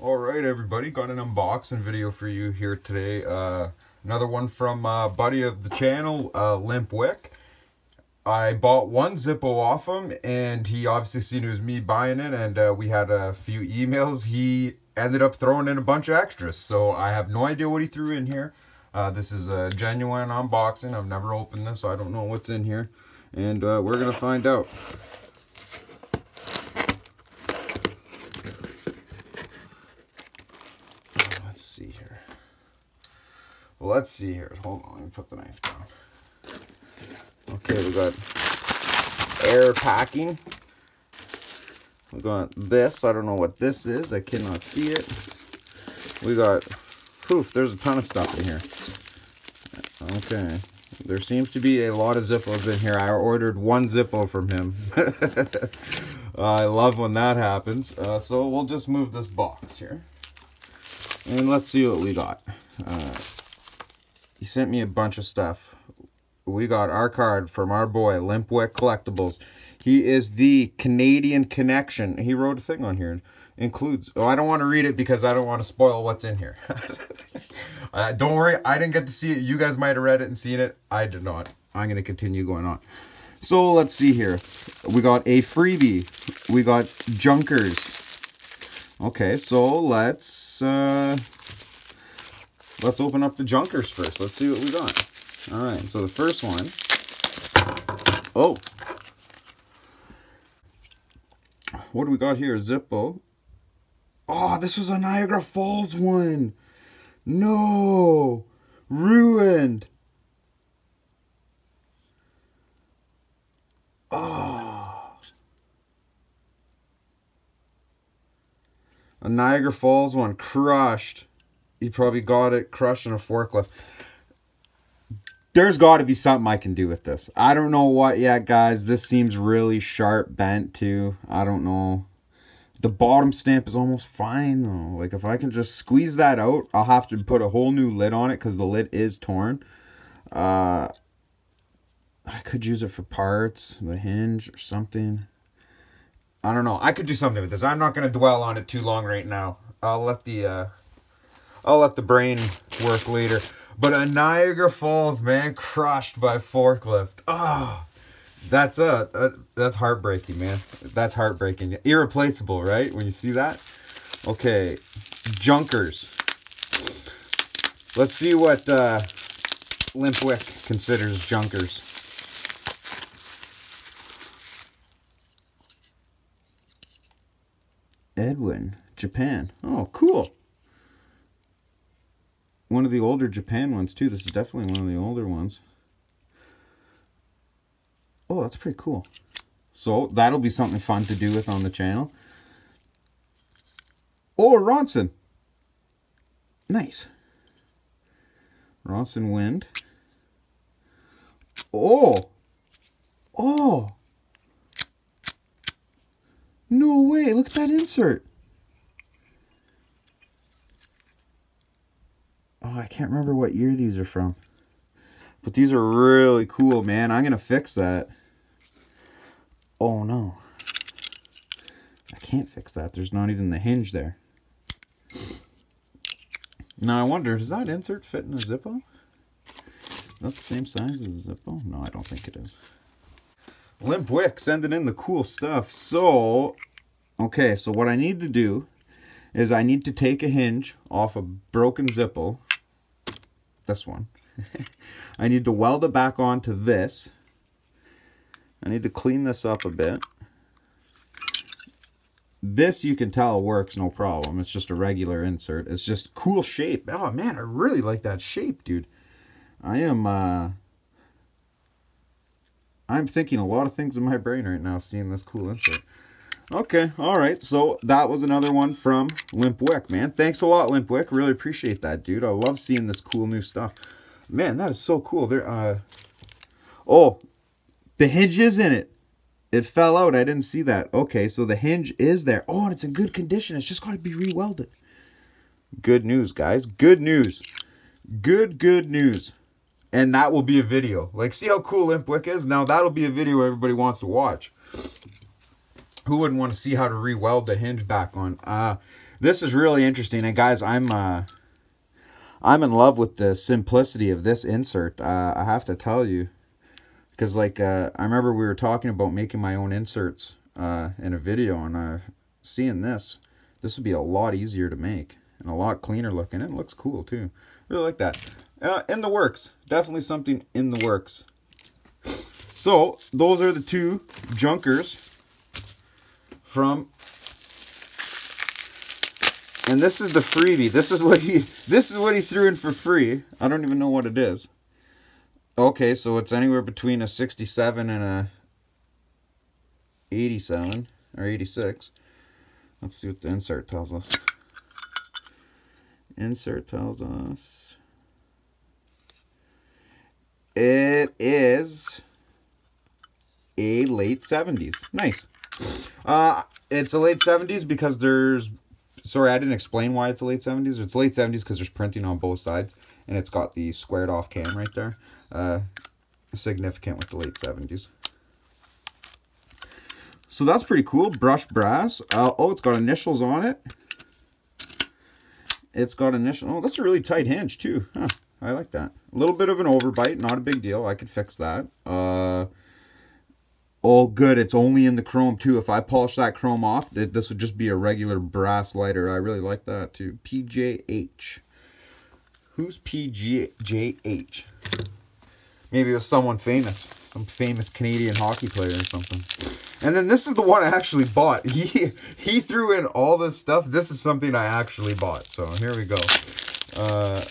All right, everybody, got an unboxing video for you here today. Uh, another one from uh, buddy of the channel, uh, Limp Wick. I bought one Zippo off him, and he obviously seen it was me buying it, and uh, we had a few emails. He ended up throwing in a bunch of extras, so I have no idea what he threw in here. Uh, this is a genuine unboxing. I've never opened this, so I don't know what's in here, and uh, we're gonna find out. see here. Well, let's see here. Hold on, let me put the knife down. Okay, we got air packing. We got this. I don't know what this is. I cannot see it. We got, poof, there's a ton of stuff in here. Okay. There seems to be a lot of Zippos in here. I ordered one Zippo from him. uh, I love when that happens. Uh, so we'll just move this box here. And let's see what we got. Uh, he sent me a bunch of stuff. We got our card from our boy, Limpwick Collectibles. He is the Canadian connection. He wrote a thing on here. Includes, oh, I don't want to read it because I don't want to spoil what's in here. uh, don't worry, I didn't get to see it. You guys might have read it and seen it. I did not. I'm going to continue going on. So let's see here. We got a freebie. We got Junkers. Okay, so let's uh, let's open up the junkers first. Let's see what we got. All right, so the first one. Oh, what do we got here? Zippo. Oh, this was a Niagara Falls one. No, ruined. Ah. A Niagara Falls one, crushed. He probably got it crushed in a forklift. There's got to be something I can do with this. I don't know what yet, guys. This seems really sharp bent, too. I don't know. The bottom stamp is almost fine, though. Like, if I can just squeeze that out, I'll have to put a whole new lid on it because the lid is torn. Uh, I could use it for parts, the hinge or something. I don't know. I could do something with this. I'm not going to dwell on it too long right now. I'll let the uh, I'll let the brain work later. But a Niagara Falls man crushed by forklift. Ah, oh, that's a uh, that's heartbreaking, man. That's heartbreaking. Irreplaceable, right? When you see that. Okay, Junkers. Let's see what uh, Limpwick considers Junkers. Edwin, Japan. Oh, cool. One of the older Japan ones, too. This is definitely one of the older ones. Oh, that's pretty cool. So, that'll be something fun to do with on the channel. Oh, Ronson. Nice. Ronson Wind. Oh. Oh. No way, look at that insert. Oh, I can't remember what year these are from. But these are really cool, man. I'm going to fix that. Oh, no. I can't fix that. There's not even the hinge there. Now, I wonder, does that insert fit in a Zippo? Is that the same size as a Zippo? No, I don't think it is. Limp Wick sending in the cool stuff. So, okay, so what I need to do is I need to take a hinge off a broken Zippo. This one. I need to weld it back onto this. I need to clean this up a bit. This you can tell works no problem. It's just a regular insert. It's just cool shape. Oh man, I really like that shape, dude. I am uh I'm thinking a lot of things in my brain right now seeing this cool insert. Okay, all right. So that was another one from Limp Wick, man. Thanks a lot, Limp Wick. Really appreciate that, dude. I love seeing this cool new stuff. Man, that is so cool. There, uh, oh, the hinge is in it. It fell out. I didn't see that. Okay, so the hinge is there. Oh, and it's in good condition. It's just got to be re-welded. Good news, guys. Good news. Good, good news and that will be a video. Like, see how cool Limpwick is? Now, that'll be a video everybody wants to watch. Who wouldn't want to see how to re-weld the hinge back on? Uh, this is really interesting. And guys, I'm uh, I'm in love with the simplicity of this insert. Uh, I have to tell you, because like uh, I remember we were talking about making my own inserts uh, in a video, and uh, seeing this, this would be a lot easier to make and a lot cleaner looking. It looks cool too. Really like that. Uh, in the works. Definitely something in the works. So those are the two junkers from and this is the freebie. This is what he this is what he threw in for free. I don't even know what it is. Okay, so it's anywhere between a 67 and a 87 or 86. Let's see what the insert tells us. Insert tells us it is a late 70s. Nice. Uh, it's a late 70s because there's sorry, I didn't explain why it's the late 70s. It's late 70s because there's printing on both sides, and it's got the squared off cam right there. Uh, significant with the late 70s. So that's pretty cool. Brushed brass. Uh, oh, it's got initials on it. It's got initial. Oh, that's a really tight hinge too. Huh, I like that. A little bit of an overbite, not a big deal. I could fix that. Uh, all good. It's only in the chrome too. If I polish that chrome off, this would just be a regular brass lighter. I really like that too. PJH. Who's PJH? Maybe it was someone famous. Some famous Canadian hockey player or something. And then this is the one I actually bought. He he threw in all this stuff. This is something I actually bought. So here we go. Uh,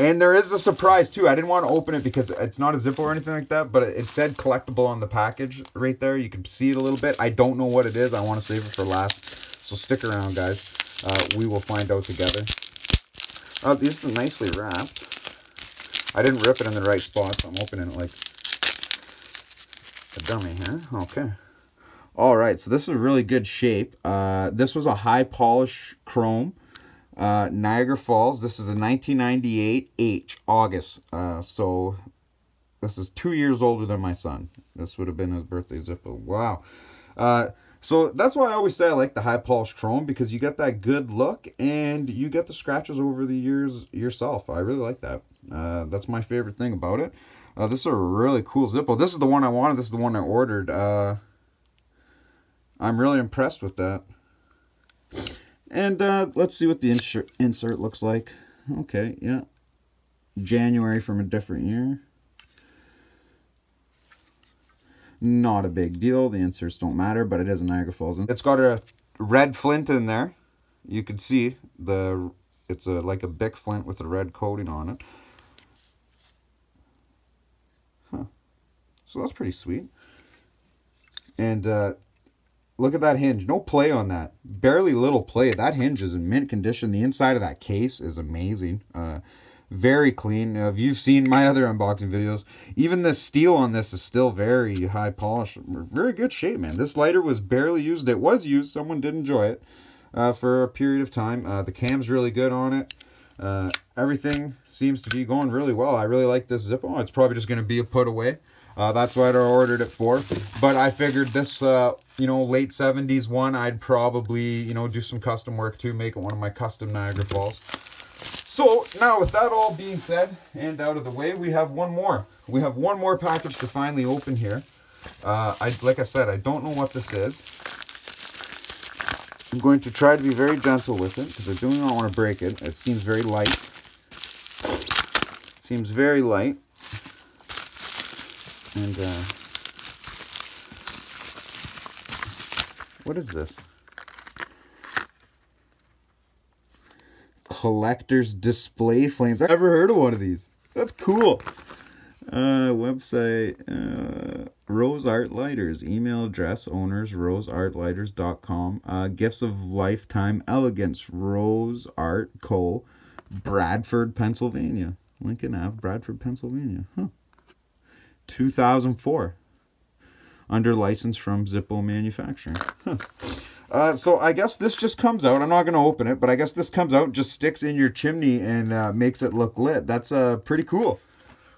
and there is a surprise too. I didn't want to open it because it's not a Zippo or anything like that, but it said collectible on the package right there. You can see it a little bit. I don't know what it is. I want to save it for last. So stick around, guys. Uh, we will find out together. Oh, this is nicely wrapped. I didn't rip it in the right spot, so I'm opening it like a dummy here. Okay. All right, so this is really good shape. Uh, this was a high polish chrome. Uh, Niagara Falls. This is a 1998 H, August. Uh, so this is two years older than my son. This would have been his birthday Zippo. Wow. Uh, so that's why I always say I like the high polished chrome because you get that good look and you get the scratches over the years yourself. I really like that. Uh, that's my favorite thing about it. Uh, this is a really cool Zippo. This is the one I wanted. This is the one I ordered. Uh, I'm really impressed with that. And uh, let's see what the insert, insert looks like. Okay, yeah. January from a different year. Not a big deal. The inserts don't matter, but it is a Niagara Falls. It's got a red flint in there. You can see the it's a like a Bic flint with a red coating on it. Huh. So that's pretty sweet. And uh, Look at that hinge. No play on that. Barely little play. That hinge is in mint condition. The inside of that case is amazing. Uh, very clean. If you've seen my other unboxing videos, even the steel on this is still very high polish. Very good shape, man. This lighter was barely used. It was used. Someone did enjoy it uh, for a period of time. Uh, the cam's really good on it. Uh, everything seems to be going really well. I really like this Zippo. It's probably just going to be a put away. Uh, that's what I ordered it for. But I figured this, uh, you know, late 70s one, I'd probably, you know, do some custom work too, make it one of my custom Niagara Falls. So now with that all being said and out of the way, we have one more. We have one more package to finally open here. Uh, I Like I said, I don't know what this is. I'm going to try to be very gentle with it because I do not want to break it. It seems very light. It seems very light. And, uh, what is this? Collector's Display Flames. I've never heard of one of these. That's cool. Uh, website, uh, Rose Art Lighters. Email address, owners, roseartlighters.com. Uh, gifts of lifetime elegance, Rose Art Co., Bradford, Pennsylvania. Lincoln Ave, Bradford, Pennsylvania. Huh. 2004 under license from Zippo Manufacturing. Huh. Uh, so I guess this just comes out. I'm not going to open it, but I guess this comes out and just sticks in your chimney and uh, makes it look lit. That's uh, pretty cool.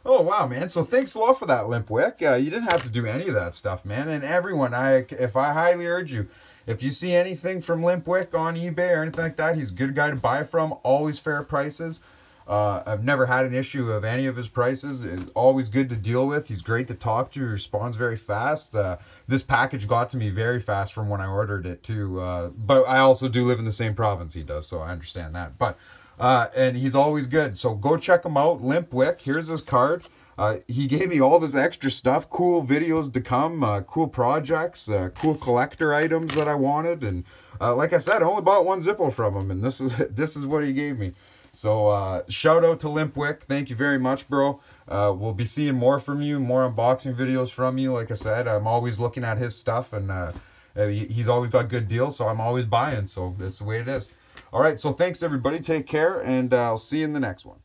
Oh, wow, man. So thanks a lot for that, Limpwick. Uh, you didn't have to do any of that stuff, man. And everyone, I if I highly urge you, if you see anything from Limpwick on eBay or anything like that, he's a good guy to buy from. Always fair prices. Uh, I've never had an issue of any of his prices. It's always good to deal with. He's great to talk to. He responds very fast. Uh, this package got to me very fast from when I ordered it too. Uh, but I also do live in the same province he does, so I understand that. But uh, and he's always good. So go check him out. Limp Wick. Here's his card. Uh, he gave me all this extra stuff, cool videos to come, uh, cool projects, cool collector items that I wanted, and like I said, I only bought one Zippo from him, and this is this is what he gave me. So uh, shout out to Limpwick, thank you very much, bro. Uh, we'll be seeing more from you, more unboxing videos from you. Like I said, I'm always looking at his stuff, and he's always got good deals, so I'm always buying. So that's the way it is. All right, so thanks everybody. Take care, and I'll see you in the next one.